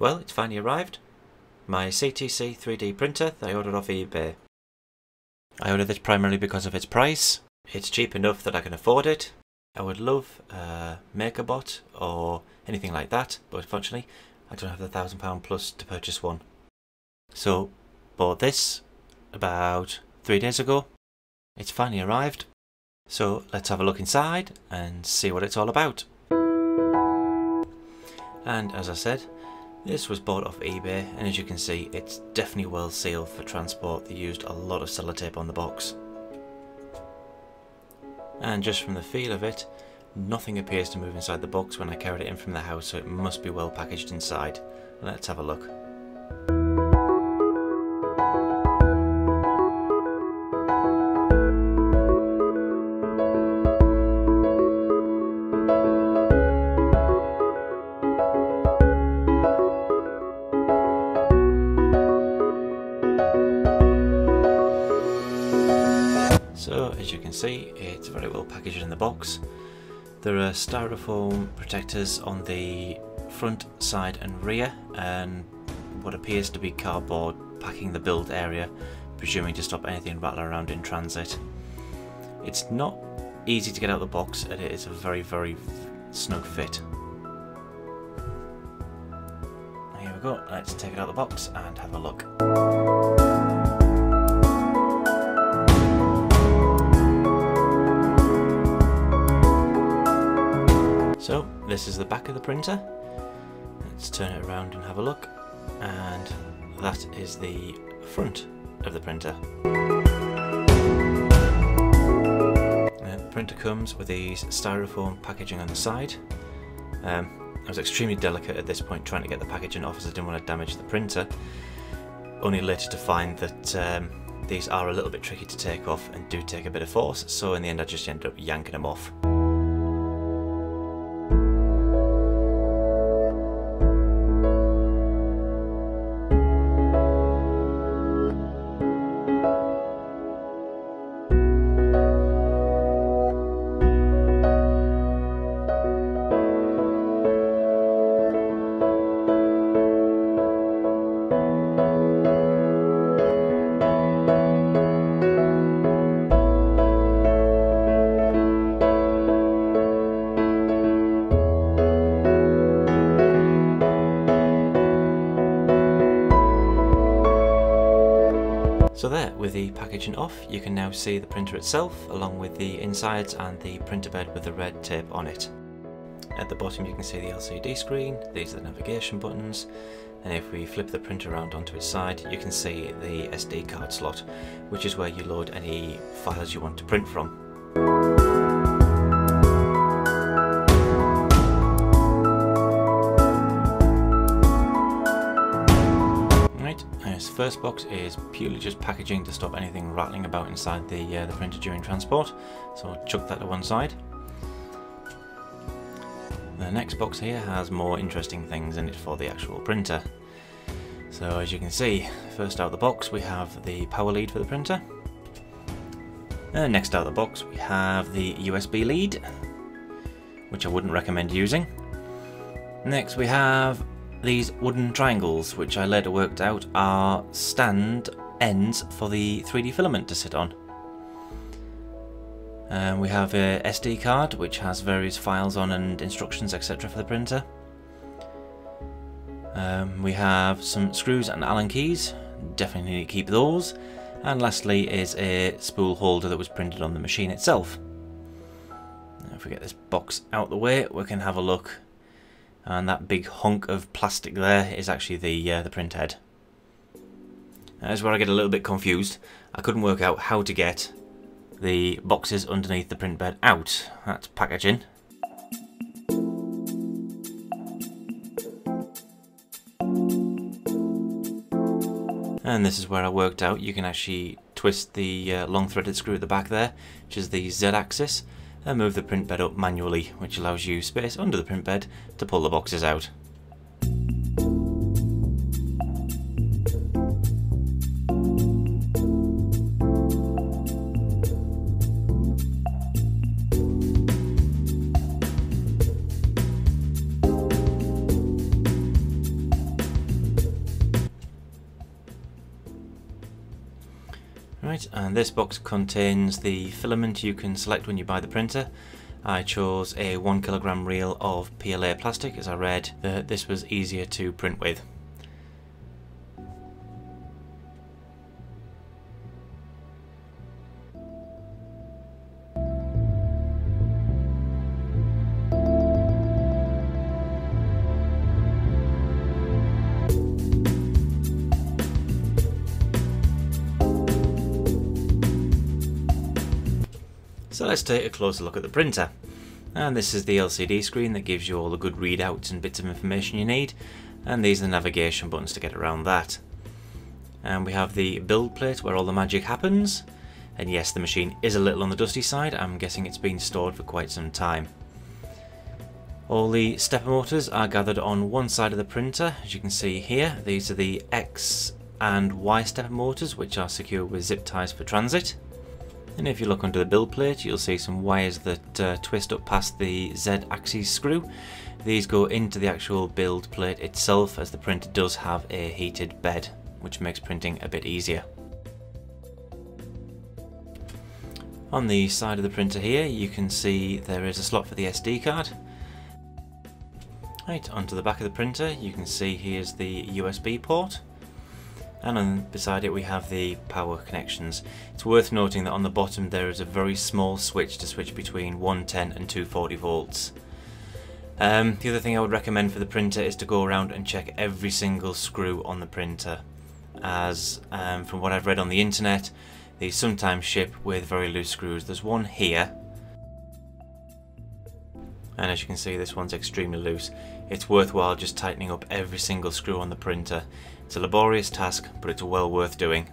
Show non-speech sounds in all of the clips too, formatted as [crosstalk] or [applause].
Well, it's finally arrived. My CTC 3D printer that I ordered off eBay. I ordered this primarily because of its price. It's cheap enough that I can afford it. I would love a MakerBot or anything like that, but unfortunately I don't have the thousand pound plus to purchase one. So, bought this about three days ago. It's finally arrived. So let's have a look inside and see what it's all about. And as I said, this was bought off eBay and as you can see it's definitely well sealed for transport. They used a lot of sellotape on the box. And just from the feel of it, nothing appears to move inside the box when I carried it in from the house so it must be well packaged inside. Let's have a look. So as you can see it's very well packaged in the box. There are styrofoam protectors on the front, side and rear and what appears to be cardboard packing the build area, presuming to stop anything rattling around in transit. It's not easy to get out of the box and it is a very very snug fit. Here we go, let's take it out of the box and have a look. This is the back of the printer. Let's turn it around and have a look. And that is the front of the printer. The printer comes with these styrofoam packaging on the side. Um, I was extremely delicate at this point trying to get the packaging off as I didn't want to damage the printer. Only later to find that um, these are a little bit tricky to take off and do take a bit of force, so in the end I just ended up yanking them off. So there, with the packaging off, you can now see the printer itself, along with the insides and the printer bed with the red tape on it. At the bottom you can see the LCD screen, these are the navigation buttons, and if we flip the printer around onto its side, you can see the SD card slot, which is where you load any files you want to print from. First box is purely just packaging to stop anything rattling about inside the, uh, the printer during transport, so I'll chuck that to one side. The next box here has more interesting things in it for the actual printer. So as you can see, first out of the box we have the power lead for the printer. And next out of the box we have the USB lead, which I wouldn't recommend using. Next we have these wooden triangles, which I later worked out are stand ends for the 3D filament to sit on. Um, we have a SD card which has various files on and instructions etc for the printer. Um, we have some screws and Allen keys, definitely need to keep those. And lastly is a spool holder that was printed on the machine itself. If we get this box out the way we can have a look and that big hunk of plastic there is actually the uh, the print head. That's where I get a little bit confused. I couldn't work out how to get the boxes underneath the print bed out. That's packaging. And this is where I worked out you can actually twist the uh, long threaded screw at the back there, which is the Z axis, and move the print bed up manually, which allows you space under the print bed to pull the boxes out. Right, and this box contains the filament you can select when you buy the printer. I chose a one kilogram reel of PLA plastic as I read that this was easier to print with. So let's take a closer look at the printer. And this is the LCD screen that gives you all the good readouts and bits of information you need. And these are the navigation buttons to get around that. And we have the build plate where all the magic happens. And yes, the machine is a little on the dusty side. I'm guessing it's been stored for quite some time. All the stepper motors are gathered on one side of the printer, as you can see here. These are the X and Y stepper motors, which are secure with zip ties for transit. And if you look under the build plate, you'll see some wires that uh, twist up past the Z-axis screw. These go into the actual build plate itself as the printer does have a heated bed, which makes printing a bit easier. On the side of the printer here, you can see there is a slot for the SD card. Right, onto the back of the printer, you can see here's the USB port and on beside it we have the power connections. It's worth noting that on the bottom there is a very small switch to switch between 110 and 240 volts. Um, the other thing I would recommend for the printer is to go around and check every single screw on the printer as um, from what I've read on the internet these sometimes ship with very loose screws. There's one here and as you can see this one's extremely loose. It's worthwhile just tightening up every single screw on the printer. It's a laborious task but it's well worth doing.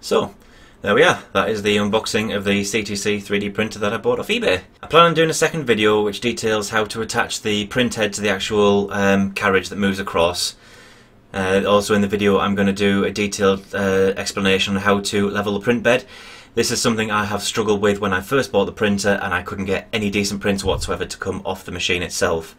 So, there we are. That is the unboxing of the CTC 3D printer that I bought off eBay. I plan on doing a second video which details how to attach the print head to the actual um, carriage that moves across uh, also in the video I'm going to do a detailed uh, explanation on how to level the print bed. This is something I have struggled with when I first bought the printer and I couldn't get any decent printer whatsoever to come off the machine itself.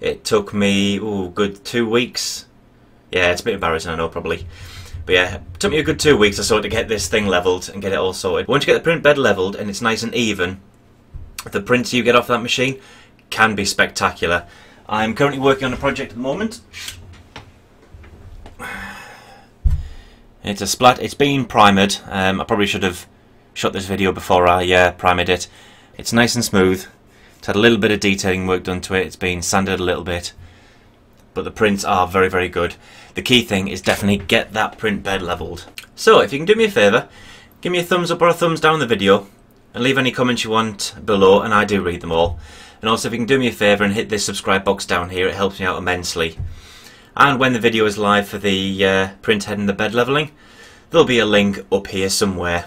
It took me, ooh, good two weeks. Yeah, it's a bit embarrassing I know probably. But yeah, it took me a good two weeks or so to get this thing levelled and get it all sorted. Once you get the print bed levelled and it's nice and even, the prints you get off that machine can be spectacular. I'm currently working on a project at the moment [sighs] It's a splat. It's been primed. Um, I probably should have shot this video before I uh, primed it. It's nice and smooth. It's had a little bit of detailing work done to it. It's been sanded a little bit. But the prints are very, very good. The key thing is definitely get that print bed leveled. So if you can do me a favour, give me a thumbs up or a thumbs down the video and leave any comments you want below and I do read them all. And also if you can do me a favour and hit this subscribe box down here, it helps me out immensely and when the video is live for the uh, print head and the bed levelling there'll be a link up here somewhere.